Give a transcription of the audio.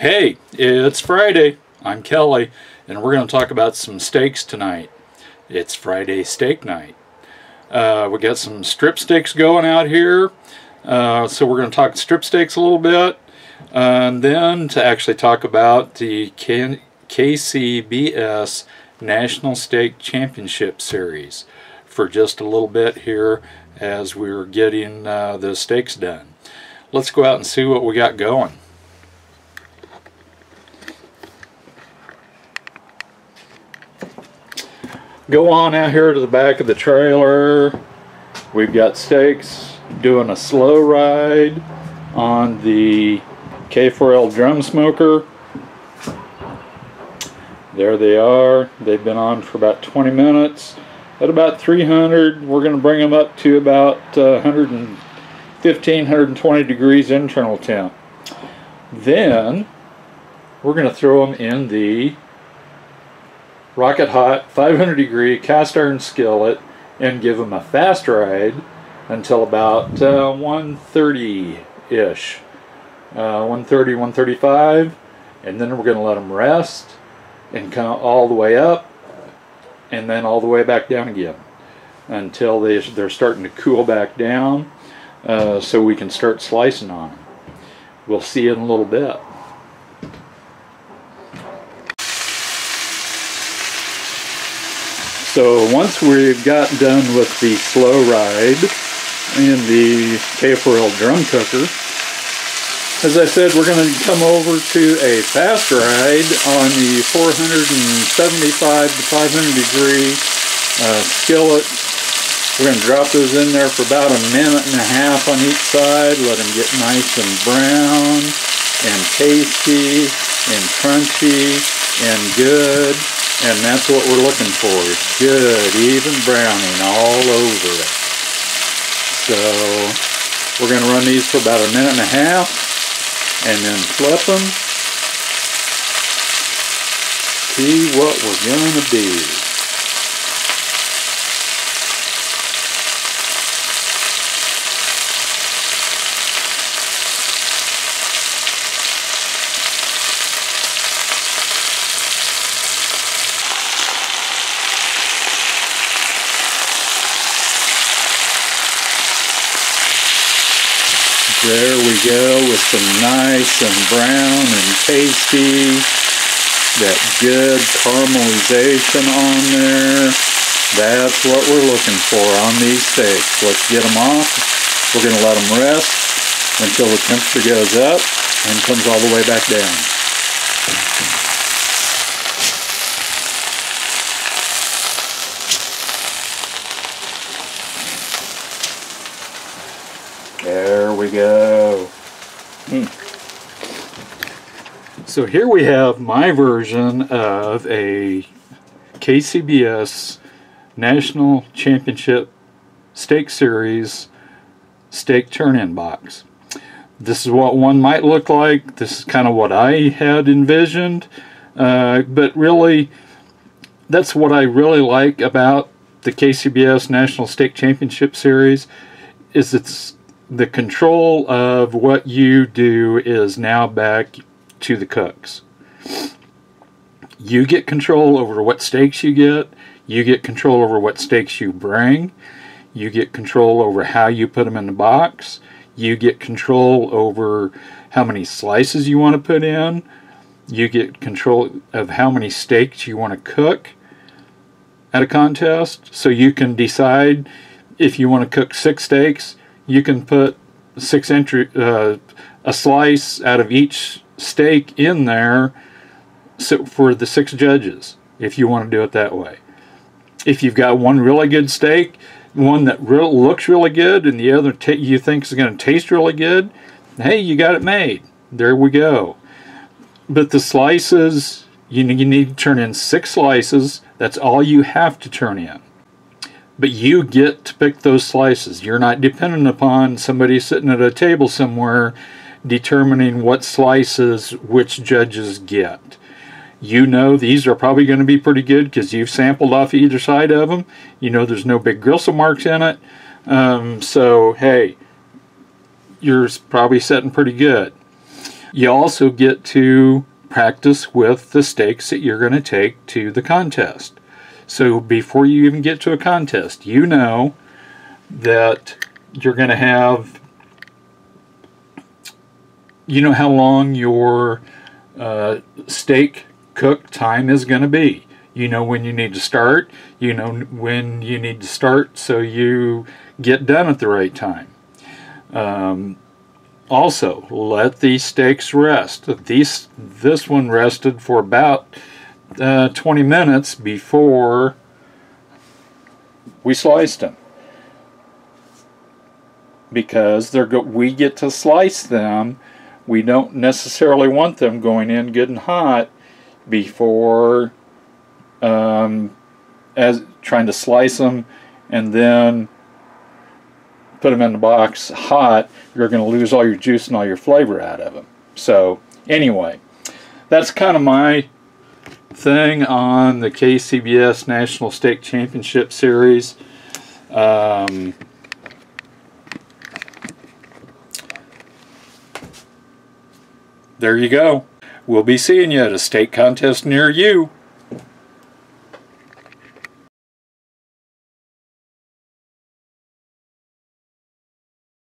Hey, it's Friday. I'm Kelly, and we're going to talk about some steaks tonight. It's Friday steak night. Uh, we got some strip steaks going out here, uh, so we're going to talk strip steaks a little bit, and then to actually talk about the K KCBS National Steak Championship Series for just a little bit here as we're getting uh, the steaks done. Let's go out and see what we got going. Go on out here to the back of the trailer. We've got steaks doing a slow ride on the K4L drum smoker. There they are. They've been on for about 20 minutes. At about 300, we're going to bring them up to about uh, 115, 120 degrees internal temp. Then we're going to throw them in the rocket hot 500 degree cast iron skillet and give them a fast ride until about uh, 130 ish uh, 130 135 and then we're going to let them rest and come all the way up and then all the way back down again until they, they're starting to cool back down uh, so we can start slicing on them we'll see you in a little bit So once we've got done with the slow ride in the K4L drum cooker, as I said, we're going to come over to a fast ride on the 475 to 500 degree uh, skillet. We're going to drop those in there for about a minute and a half on each side, let them get nice and brown and tasty and crunchy and good. And that's what we're looking for, is good, even browning all over it. So we're going to run these for about a minute and a half and then flip them. See what we're going to do. There we go with some nice and brown and tasty, that good caramelization on there. That's what we're looking for on these steaks. Let's get them off. We're going to let them rest until the temperature goes up and comes all the way back down. There we go. Hmm. So here we have my version of a KCBS National Championship Steak Series steak turn-in box. This is what one might look like. This is kind of what I had envisioned. Uh, but really, that's what I really like about the KCBS National Steak Championship Series is it's the control of what you do is now back to the cooks. You get control over what steaks you get. You get control over what steaks you bring. You get control over how you put them in the box. You get control over how many slices you want to put in. You get control of how many steaks you want to cook at a contest. So you can decide if you want to cook six steaks, you can put six entry uh, a slice out of each steak in there so for the six judges if you want to do it that way. If you've got one really good steak one that real, looks really good and the other you think is going to taste really good hey you got it made. There we go. But the slices you, you need to turn in six slices. That's all you have to turn in but you get to pick those slices. You're not dependent upon somebody sitting at a table somewhere determining what slices which judges get. You know these are probably going to be pretty good because you've sampled off either side of them. You know there's no big gristle marks in it. Um, so, hey, you're probably setting pretty good. You also get to practice with the steaks that you're going to take to the contest. So before you even get to a contest, you know that you're going to have, you know how long your uh, steak cook time is going to be. You know when you need to start, you know when you need to start so you get done at the right time. Um, also, let these steaks rest. These, this one rested for about uh, 20 minutes before we sliced them. Because they're go we get to slice them, we don't necessarily want them going in good and hot before um, as trying to slice them and then put them in the box hot, you're going to lose all your juice and all your flavor out of them. So anyway, that's kind of my thing on the KCBS National Steak Championship Series. Um, there you go. We'll be seeing you at a steak contest near you.